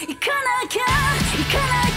行かなきゃ行か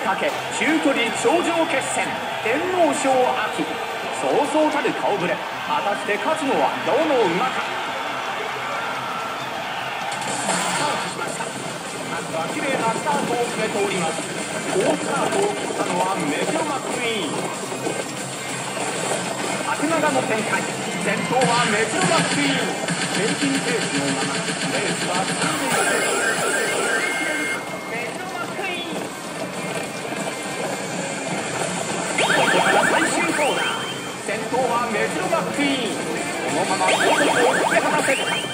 かけ中距離頂上決戦。天皇賞秋。そうそうたる顔ぶれ。果たして勝つのはどの馬か。スタートしましたまずは綺麗なスタートを決めております。好スタートを切ったのはメジロマックイーン。縦長の展開先頭はメジロマックイーン。平均ペースのままレースは進んでいますものを見せて話せる。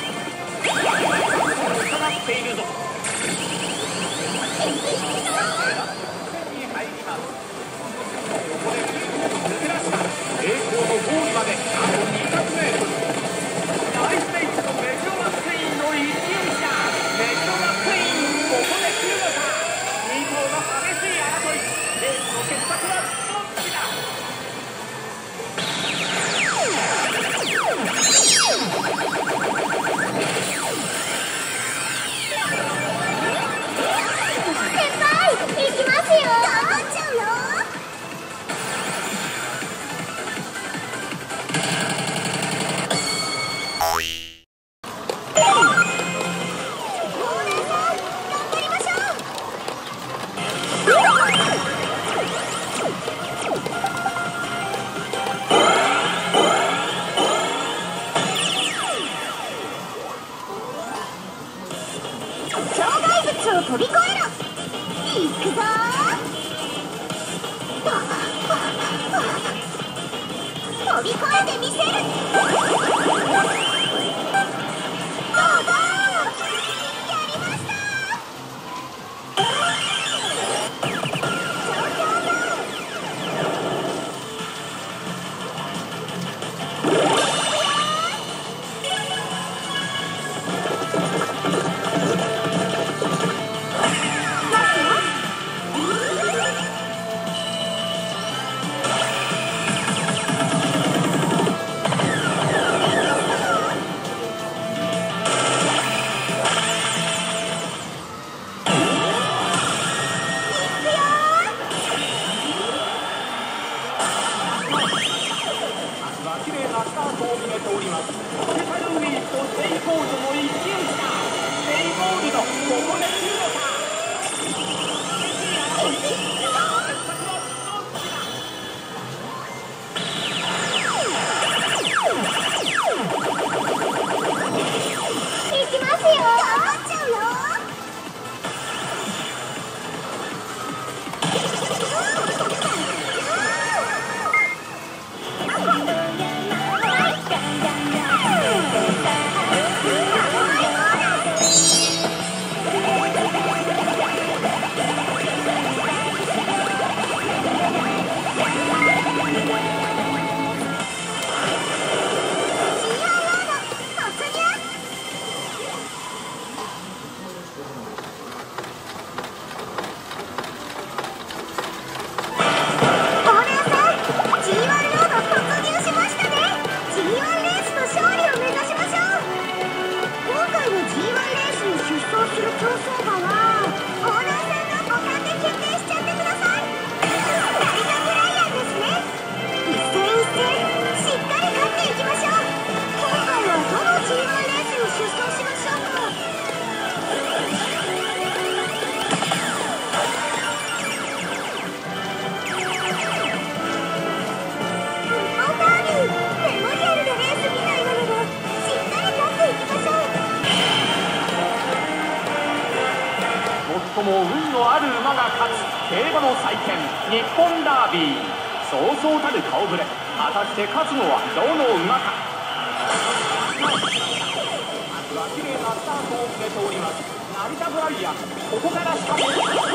そうたる顔ぶれ果たして勝つのはどの馬かまずは綺麗なスタートを決めております成田ブライアンここから仕掛け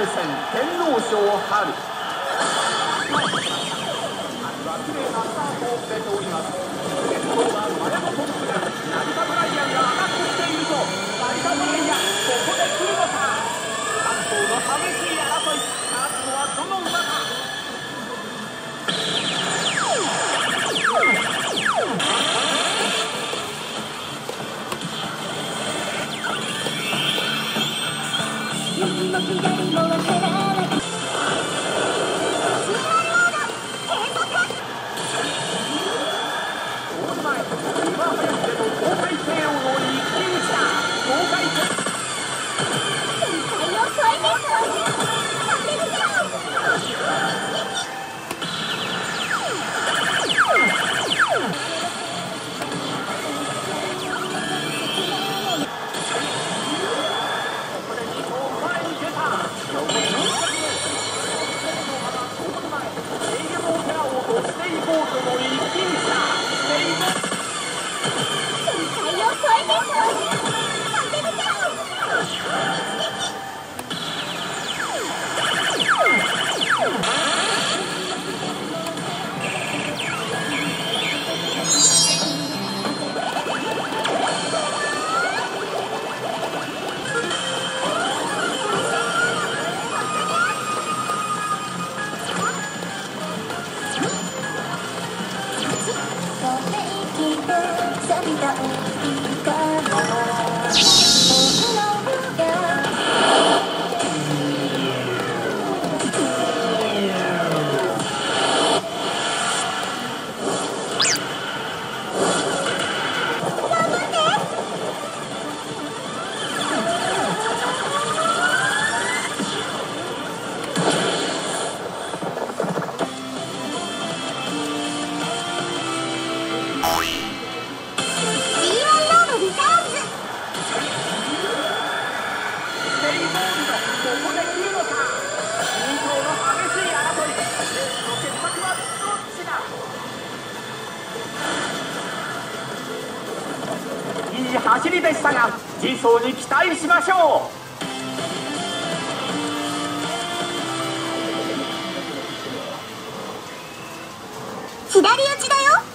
戦天皇賞走に期待しましょう。左打ちだよ。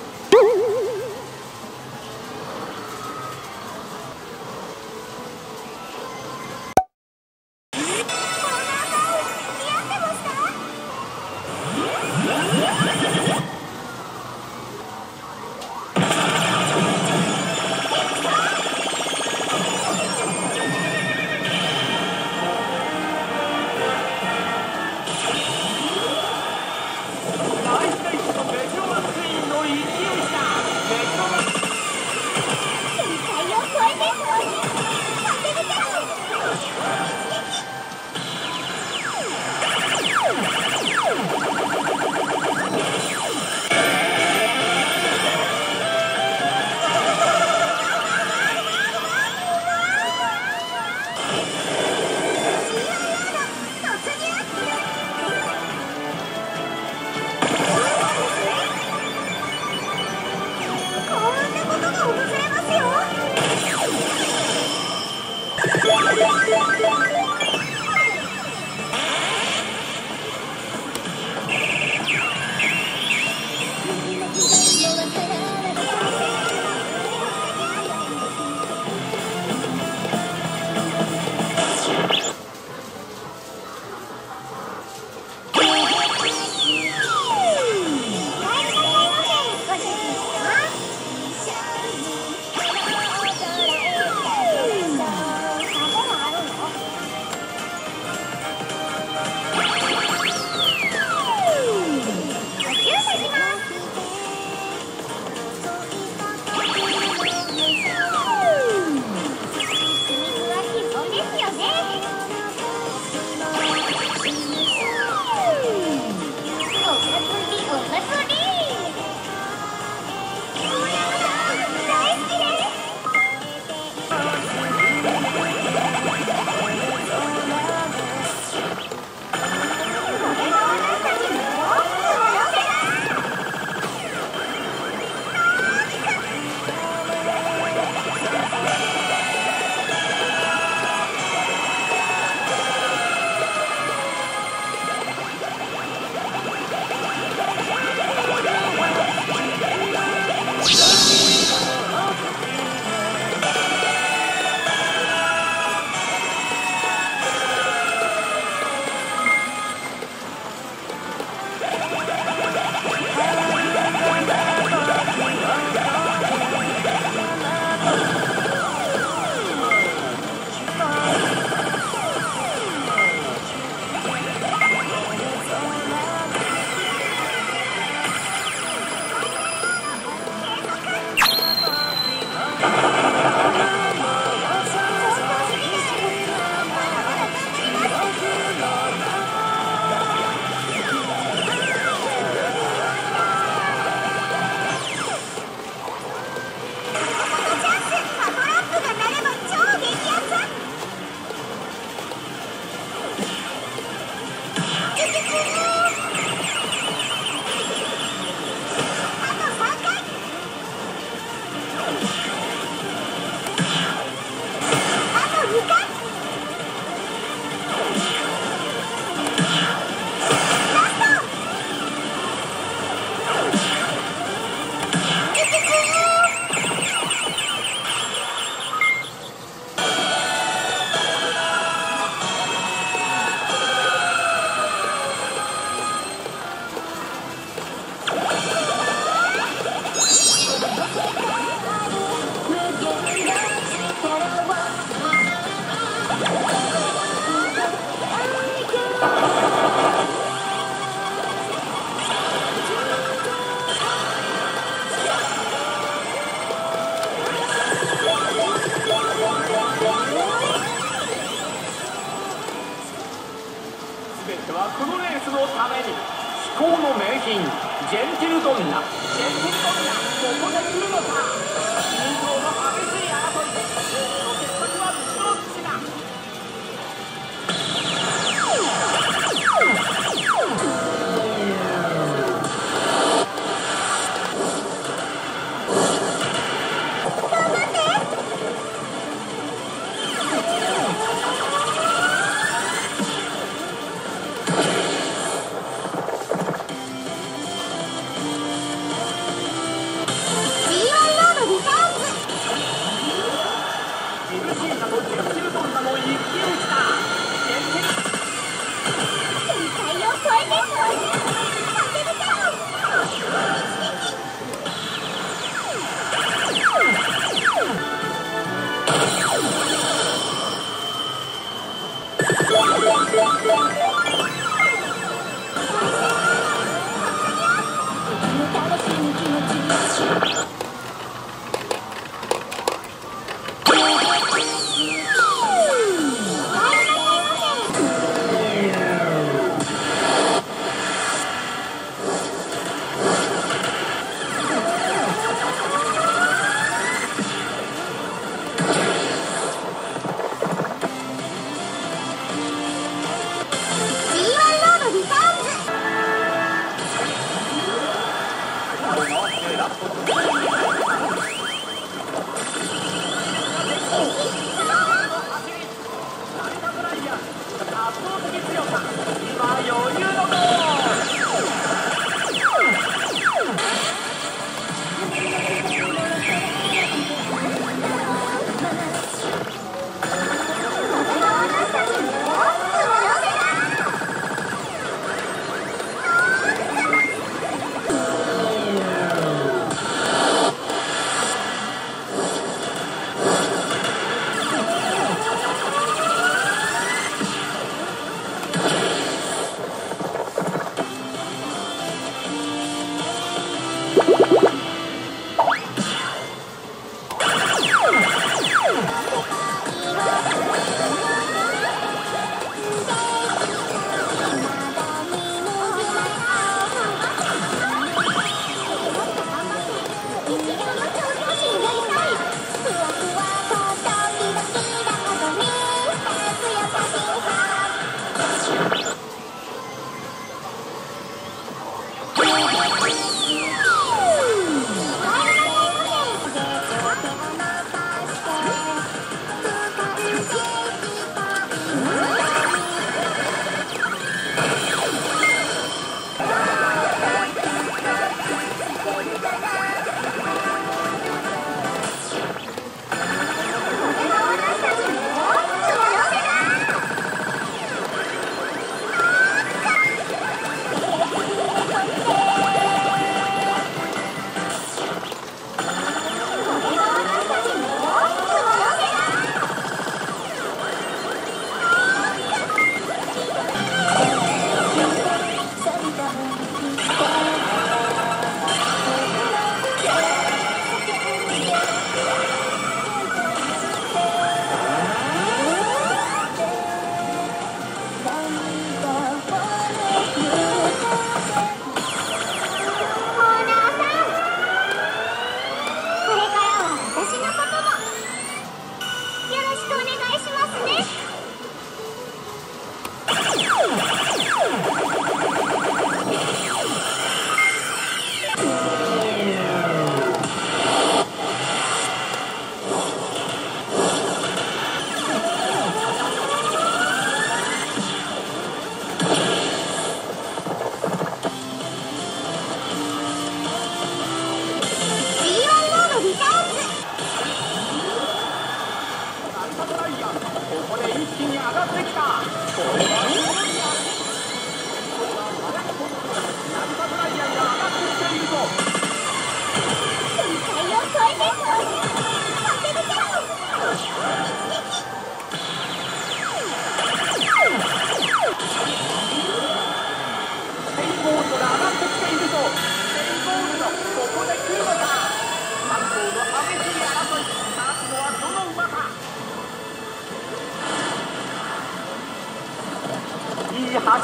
これ一気に上がってきた。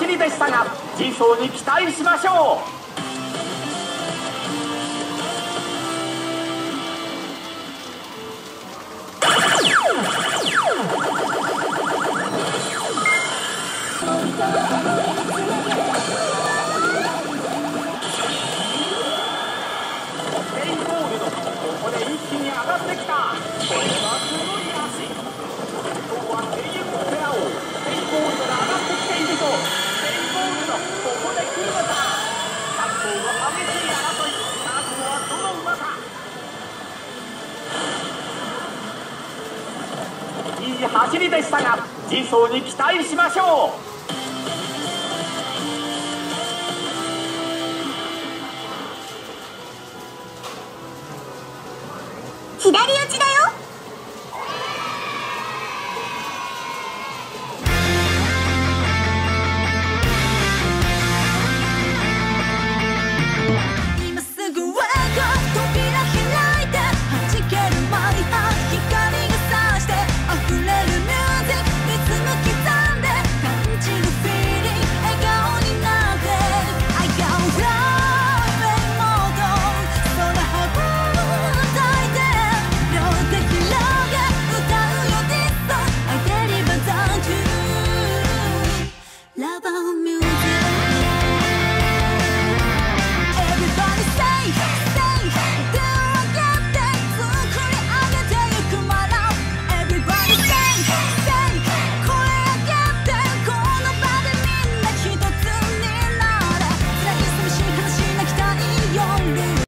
走りでしたが人に期待しましょう。ここで一気に上がってきた。これはすごい走りでしたが次走に期待しましょう。